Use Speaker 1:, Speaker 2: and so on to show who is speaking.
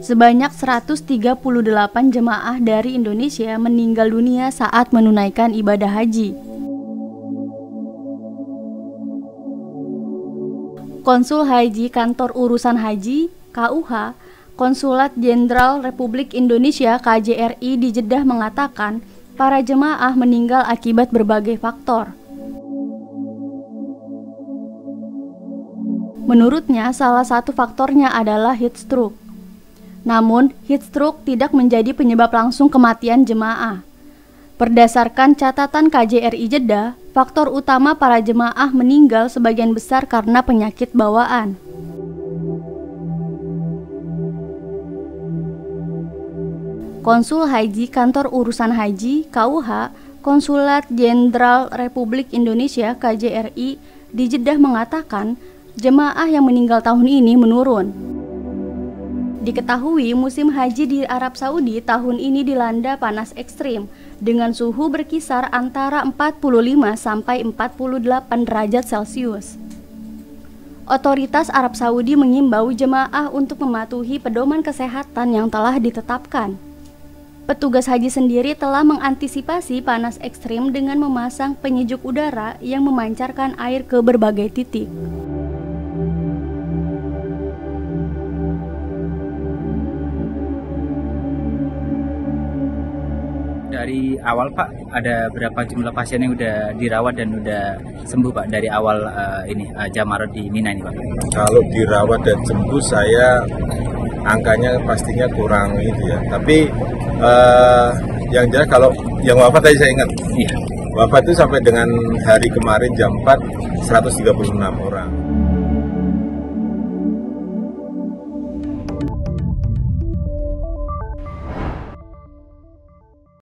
Speaker 1: Sebanyak 138 jemaah dari Indonesia meninggal dunia saat menunaikan ibadah haji. Konsul Haji Kantor Urusan Haji KUH Konsulat Jenderal Republik Indonesia KJRI di Jeddah mengatakan para jemaah meninggal akibat berbagai faktor. Menurutnya, salah satu faktornya adalah heat stroke. Namun, heat stroke tidak menjadi penyebab langsung kematian jemaah. Berdasarkan catatan KJRI Jeddah, faktor utama para jemaah meninggal sebagian besar karena penyakit bawaan. Konsul Haji Kantor Urusan Haji KUH Konsulat Jenderal Republik Indonesia KJRI di Jeddah mengatakan jemaah yang meninggal tahun ini menurun. Diketahui musim haji di Arab Saudi tahun ini dilanda panas ekstrim dengan suhu berkisar antara 45 sampai 48 derajat Celcius. Otoritas Arab Saudi mengimbau jemaah untuk mematuhi pedoman kesehatan yang telah ditetapkan. Petugas haji sendiri telah mengantisipasi panas ekstrim dengan memasang penyejuk udara yang memancarkan air ke berbagai titik.
Speaker 2: Dari awal Pak, ada berapa jumlah pasien yang sudah dirawat dan sudah sembuh Pak dari awal uh, ini uh, Jamarot di Mina ini Pak?
Speaker 3: Kalau dirawat dan sembuh saya angkanya pastinya kurang itu ya. Tapi uh, yang jelas kalau yang wafat tadi saya ingat. Iya. Wafat itu sampai dengan hari kemarin jam 4 136 orang.